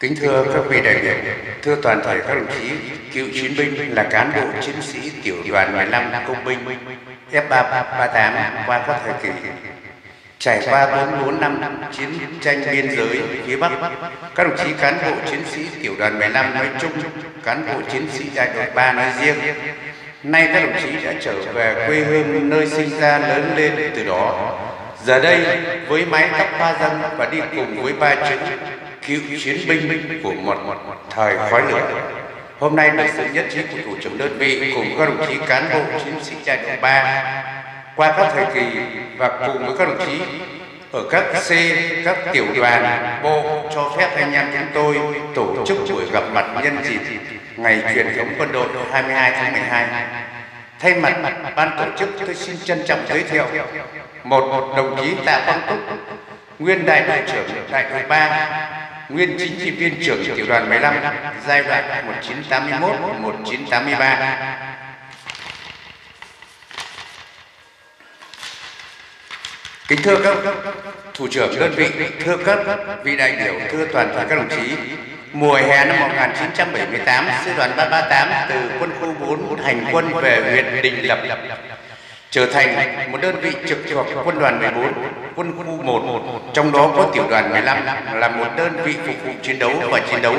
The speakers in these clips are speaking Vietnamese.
Kính thưa các vị đại biểu, thưa toàn thể các đồng chí, cựu chiến binh là cán bộ chiến sĩ tiểu đoàn 15 công binh F338 qua các thời kỳ trải qua 44 năm chiến tranh biên giới phía Bắc, các đồng chí cán bộ chiến sĩ tiểu đoàn 15 nói chung, cán bộ chiến sĩ đại đội 3 nói riêng, nay các đồng chí đã trở về quê hương nơi sinh ra lớn lên từ đó. Giờ đây với mái tóc hoa dâm và đi cùng với ba chữ cựu chiến binh của một thời khói lửa. Hôm nay được sự nhất trí của thủ trưởng đơn vị cùng các đồng chí cán bộ chiến sĩ trại đội 3 qua các thời kỳ và cùng với các đồng chí ở các C, các tiểu đoàn, bộ cho phép anh em chúng tôi tổ chức buổi gặp mặt nhân dịp ngày truyền thống quân đội 22 tháng 12. Thay mặt ban tổ chức tôi xin trân trọng giới thiệu một đồng chí Tạ Quang Túc, nguyên đại đội trưởng đại đội 3, nguyên chính trị viên trưởng tiểu đoàn 15 giai đoạn 1981-1983. Kính thưa các thủ trưởng đơn vị, thưa các vị đại biểu, thưa toàn thể các đồng chí, mùa hè năm 1978, sư đoàn 338 từ quân khu 4 hành quân về huyện Đình Lập trở thành một đơn vị trực thuộc quân đoàn 14, quân khu 1, trong đó có tiểu đoàn 15 là một đơn vị phục vụ chiến đấu và chiến đấu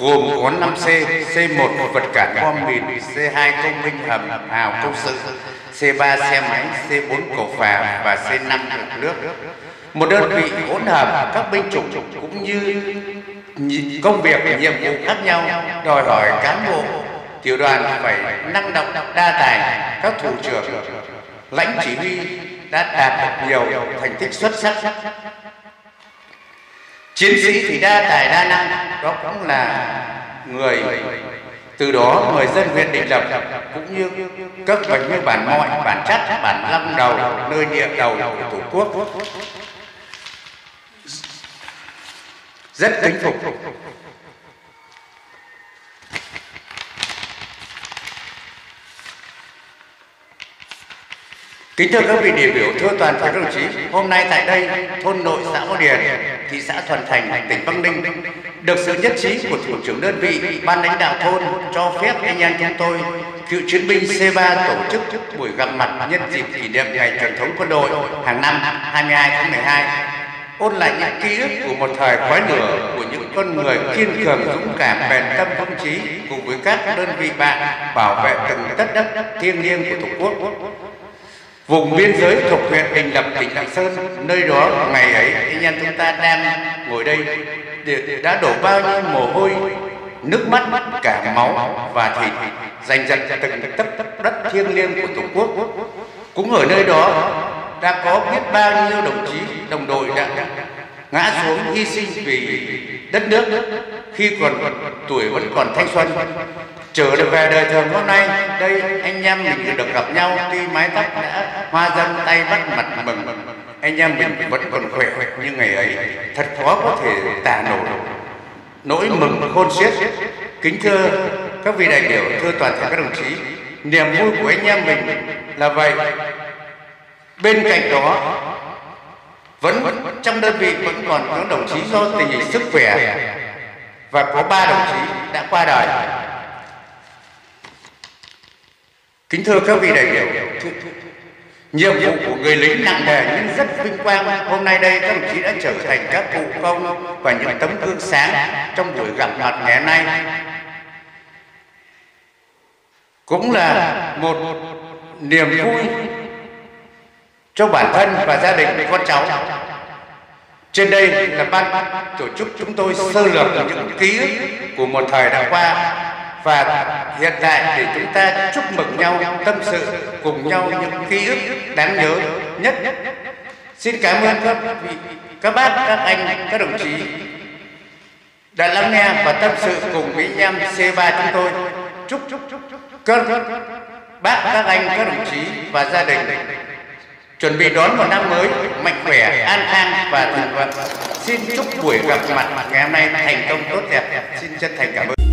gồm có 5C, C1 vật cản bom mìn, C2 công binh hầm hào công sự, C3 xe máy, C4 cầu phà và C5 lực nước. Một đơn vị hỗn hợp các binh chủng cũng như công việc nhiệm vụ khác nhau đòi hỏi cán bộ tiểu đoàn phải năng động đa tài các thủ trưởng lãnh chỉ huy đã đạt được nhiều thành tích xuất sắc. Chiến sĩ thì đa tài đa năng, đó cũng là người từ đó người dân huyện Định Lập cũng như các bệnh như bản mọi, bản chất bản lâm đầu, nơi địa đầu của tổ quốc. Rất kính phục. Kính thưa các vị đại biểu, thưa toàn thể các đồng chí, hôm nay tại đây, thôn nội xã Ngô Điền, thị xã Thuận Thành, tỉnh Bắc Ninh, được sự nhất trí của thủ trưởng đơn vị, ban lãnh đạo thôn cho phép anh em chúng tôi, cựu chiến binh C3 tổ chức buổi gặp mặt nhân dịp kỷ niệm ngày truyền thống quân đội hàng năm 22 tháng 12 ôn lại những ký ức của một thời khói lửa của những con người kiên cường dũng cảm bền tâm vững chí cùng với các đơn vị bạn bảo vệ từng tất đất thiêng liêng của tổ quốc vùng biên giới thuộc huyện Bình Lập, tỉnh Lạng Sơn, nơi đó ngày ấy, anh em chúng ta đang ngồi đây đã đổ bao nhiêu mồ hôi, nước mắt, cả máu và thịt dành dật từng tấc đất thiêng liêng của tổ quốc. Cũng ở nơi đó, đã có biết bao nhiêu đồng chí, đồng đội đã ngã xuống hy sinh vì đất nước, khi còn tuổi vẫn còn thanh xuân trở được về đời thường hôm nay. Đây, anh em mình được gặp nhau, tuy mái tóc đã hoa dâm tay bắt mặt mừng. Anh em mình vẫn còn khỏe như ngày ấy. Thật khó có thể tả nổi. Nỗi mừng khôn xiết. Kính thưa các vị đại biểu, thưa toàn thể các đồng chí, niềm vui của anh em mình là vậy. Bên cạnh đó, vẫn trong đơn vị vẫn còn những đồng chí do tình hình sức khỏe và có ba đồng chí đã qua đời kính thưa các vị đại biểu, nhiệm vụ của người lính nặng nề nhưng rất vinh quang. Hôm nay đây các đồng chí đã trở thành các cụ công và những tấm gương sáng trong buổi gặp mặt ngày hôm nay. Cũng là một niềm vui cho bản thân và gia đình con cháu. Trên đây là ban tổ chức chúng tôi sơ lược những ký ức của một thời đã qua và hiện tại để chúng ta chúc mừng nhau tâm sự cùng nhau những ký ức đáng nhớ nhất. Xin cảm ơn các vị, các bác, các anh, các đồng chí đã lắng nghe và tâm sự cùng với em C3 chúng tôi. Chúc các bác, các anh, các đồng chí và gia đình chuẩn bị đón một năm mới mạnh khỏe, an khang và thịnh vượng. Xin chúc buổi gặp mặt ngày hôm nay thành công tốt đẹp. Xin chân thành cảm ơn.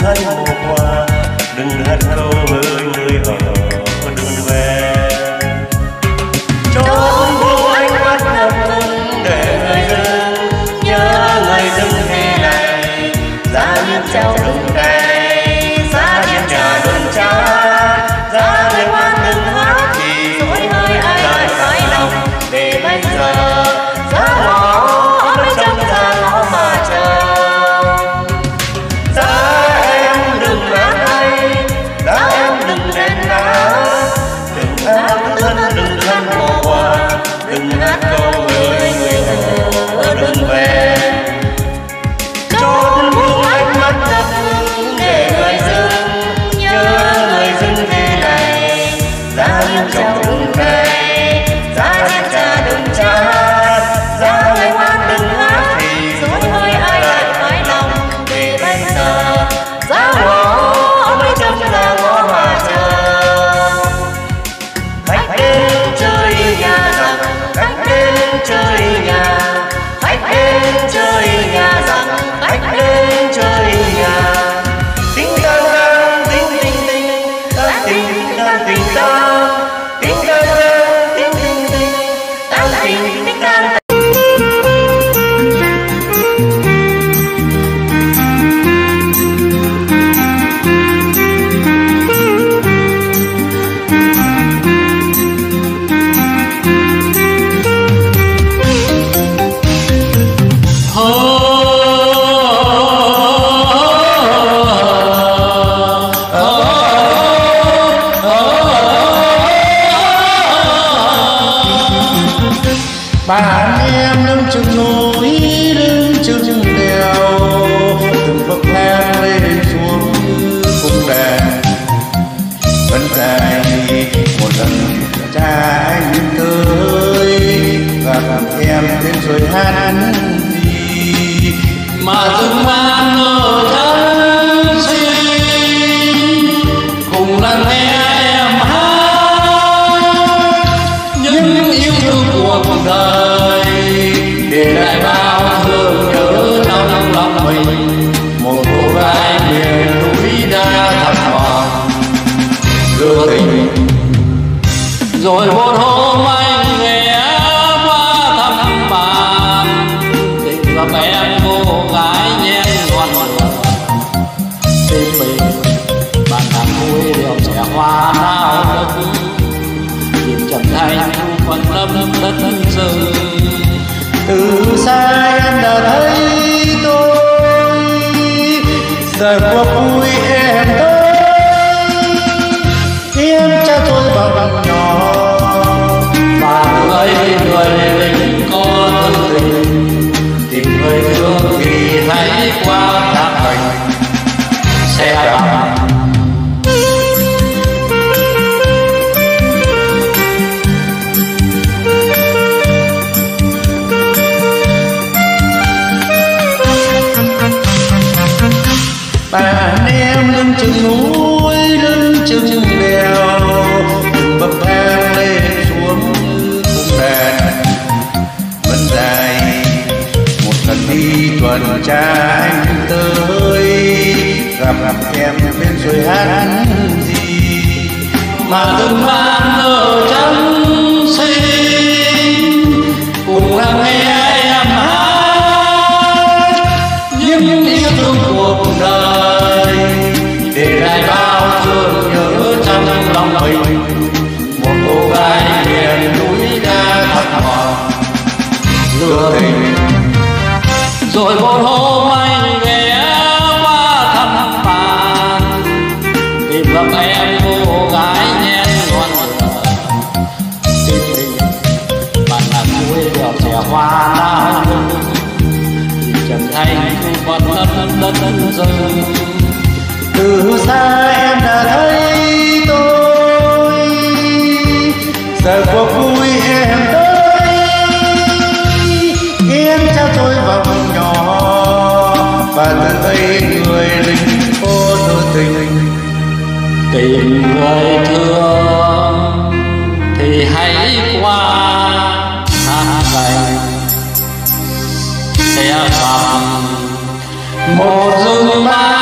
thân hòa đừng hát câu với người ở. chẳng thành quan tâm đất rừng từ xa em đã thấy tôi. Giờ qua vui em tới. Em cha tôi bằng bằng nhỏ. Và người người mình có thương tình tìm người thương thì hãy qua tháng hành sẽ bằng mà từng ban ở trắng xinh cùng lắng nghe em hát những yêu thương cuộc đời. Để lại bao thương nhớ trong lòng mình. Một cô gái miền núi đã thật hòa lừa tình. Rồi một hôm anh ghé qua thăm bạn tìm gặp em đất rồi từ xa em đã thấy tôi giờ cuộc vui em tới em cho tôi vòng nhỏ và tận tay người lính cô tôi tình tình người thương thì hãy qua hát cành sẽ gặp một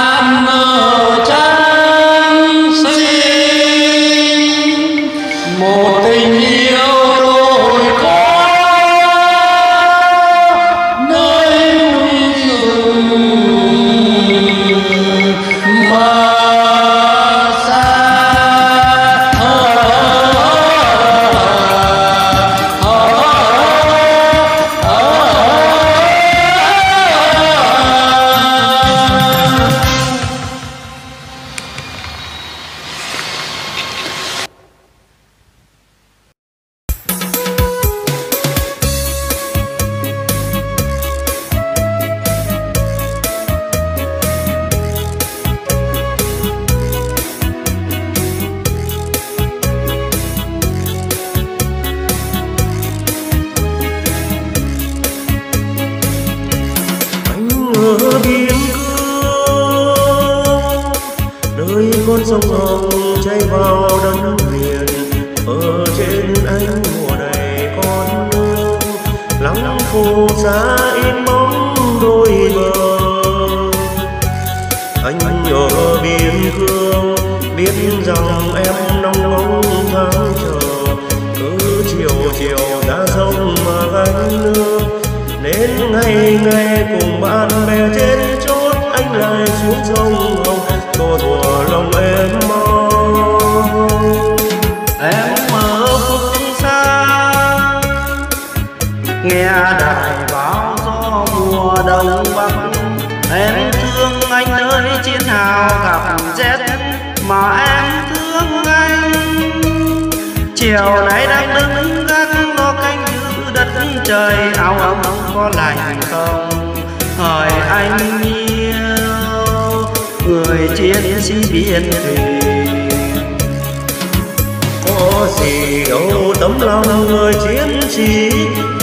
tấm lòng người chiến sĩ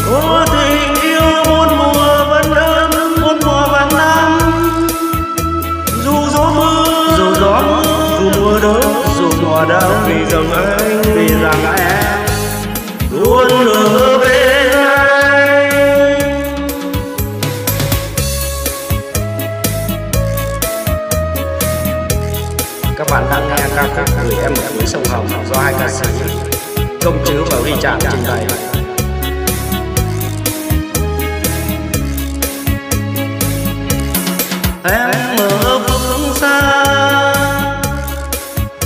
có tình yêu muôn mùa vẫn ấm muôn mùa vẫn năm. Dù gió mưa dù gió mưa dù mùa đông dù mùa đông vì rằng anh vì rằng em. Luôn ở bên anh các bạn đang nghe ca khúc gửi em ở cuối sông Hồng do hai ca sĩ Công Chứ và Huy trạng trình bày. Em ở phương xa,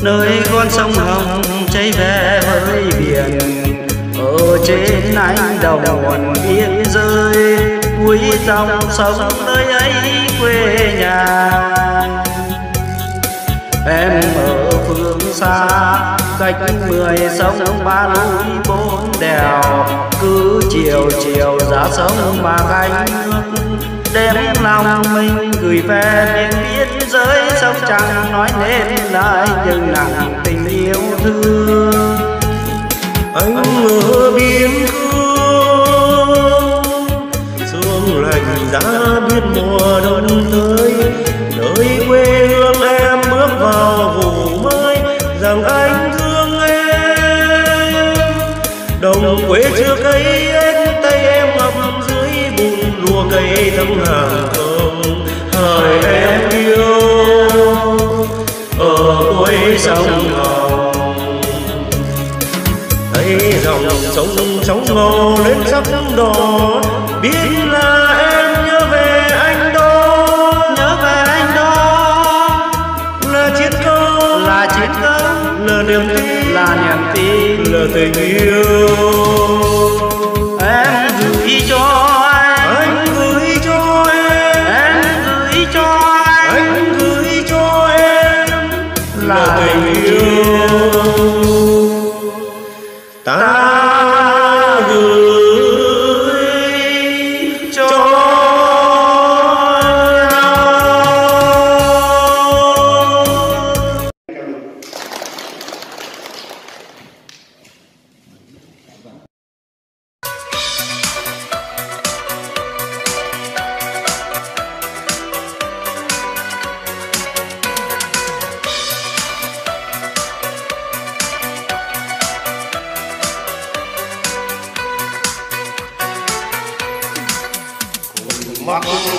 nơi con sông Hồng chảy về với biển ở trên anh đồng nguồn biên giới cuối dòng sông nơi ấy quê nhà em ở phương xa cách mười sông ba núi bốn đèo, cứ chiều chiều ra sông mà gánh nước đem lòng mình gửi về miền biên giới sông chẳng nói nên lời nhưng nặng tình yêu thương. Anh ở biên cương sương lạnh giá biết mùa đông tới. Nơi quê hương em bước vào trong hàng câu hỏi em yêu ở cuối sông thấy dòng sông sóng màu lên sắc đỏ biết là em nhớ về anh đó nhớ về anh đó là chiến công là chiến công là niềm tin là niềm tin. là tình yêu.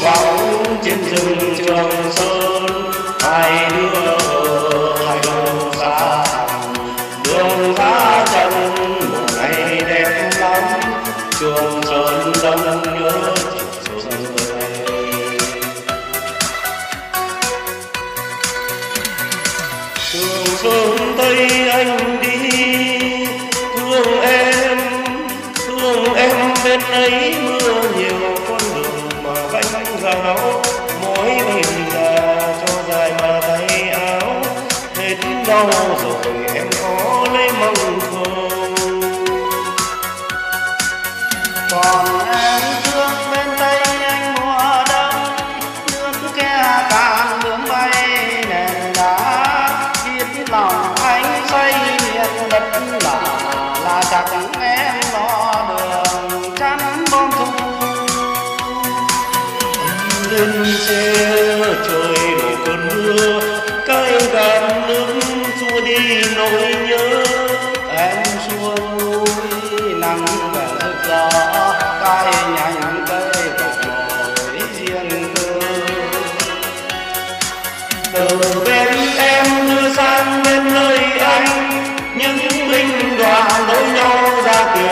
vắng trên rừng trường sơn. Hai đứa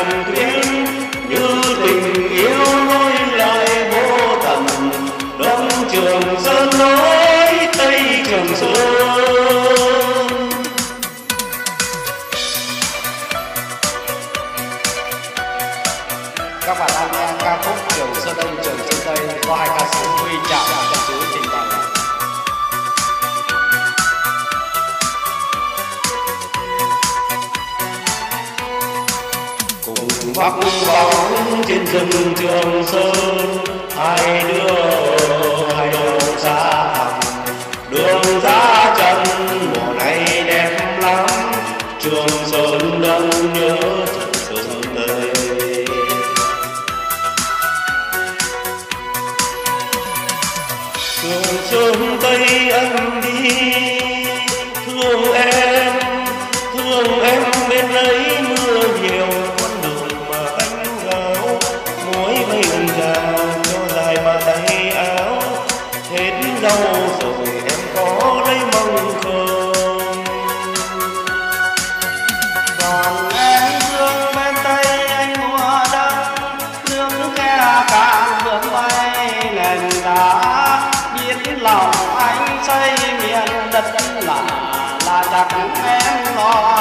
compreender. đặt em lo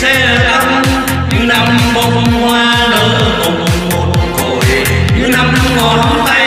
xe lăn như năm bông hoa nở cùng một cội. Như năm ngón tay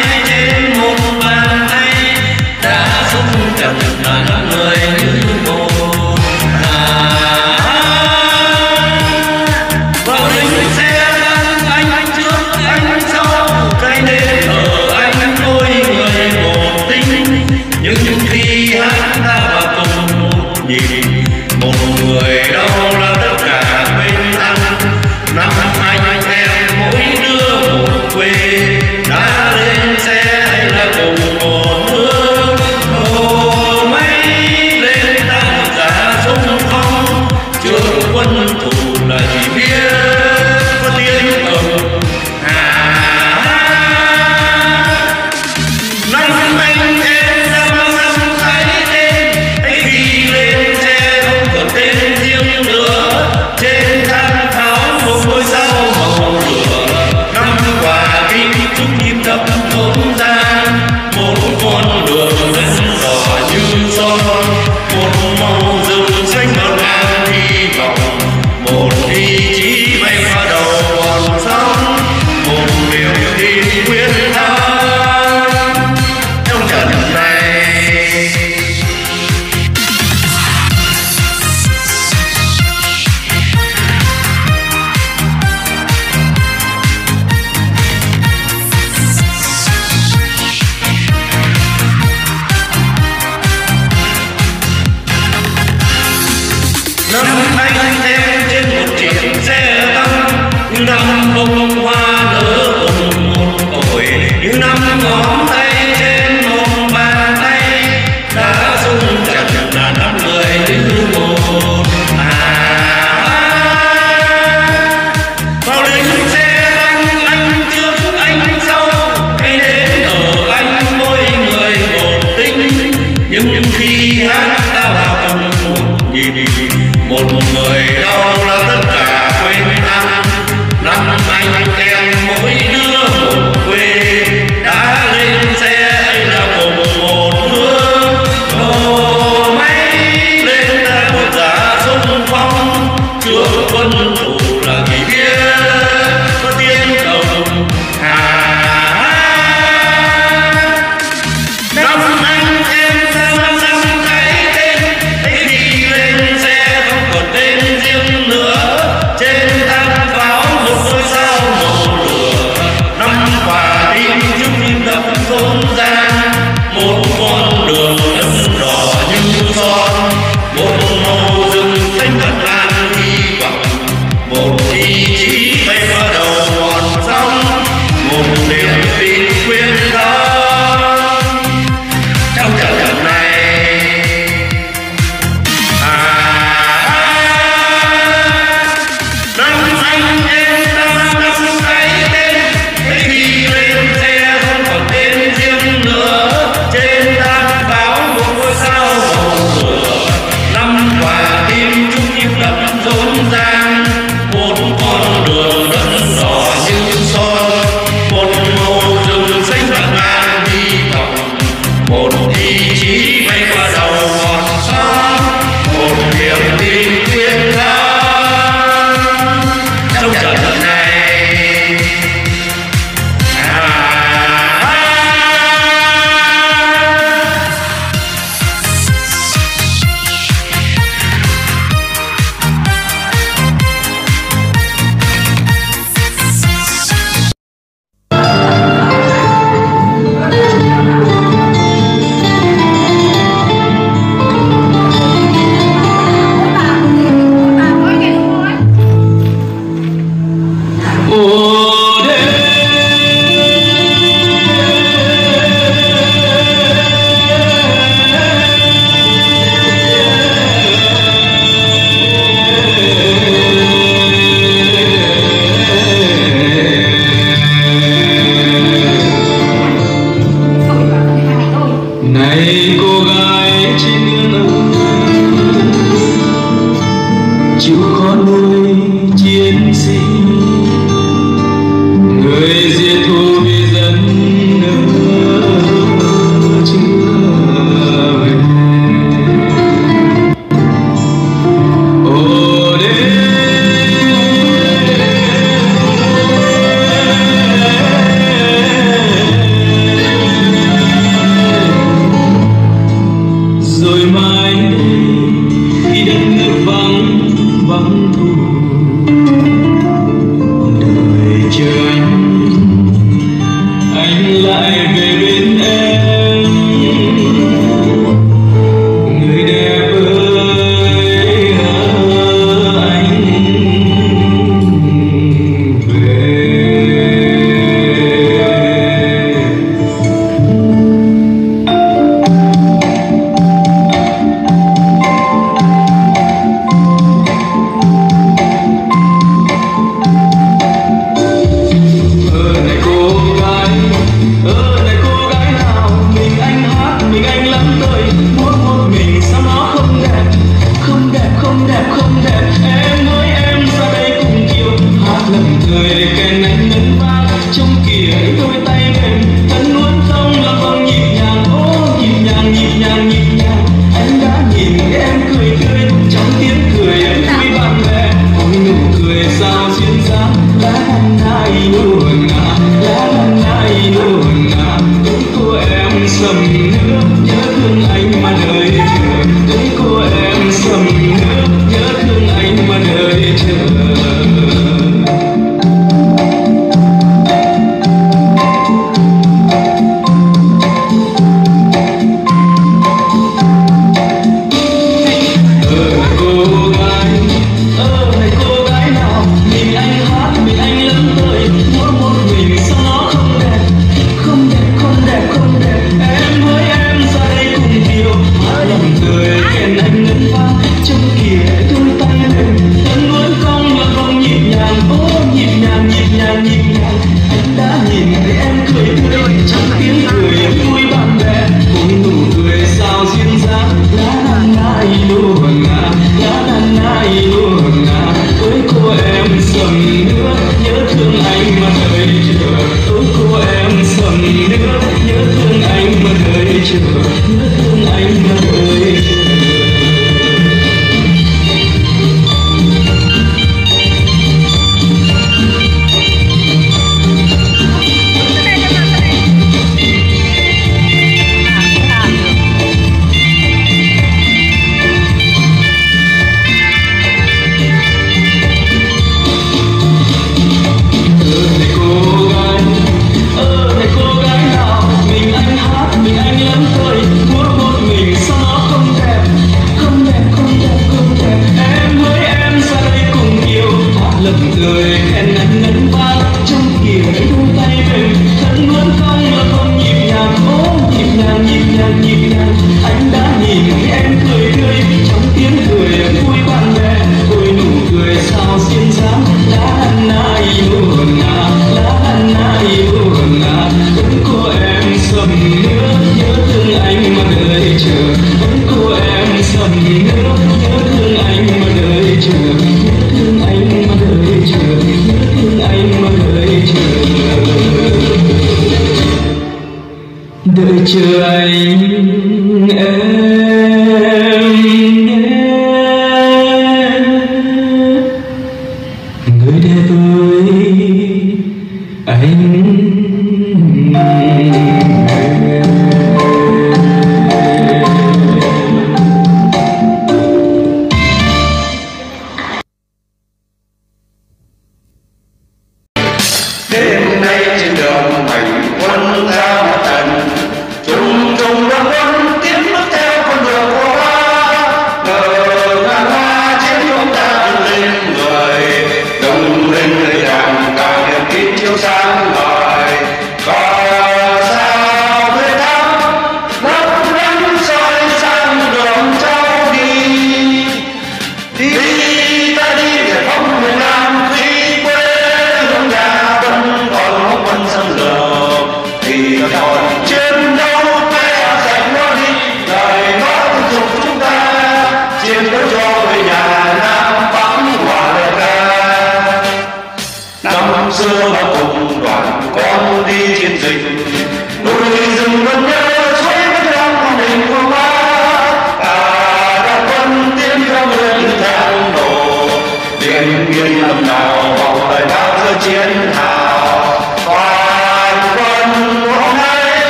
chưa ấy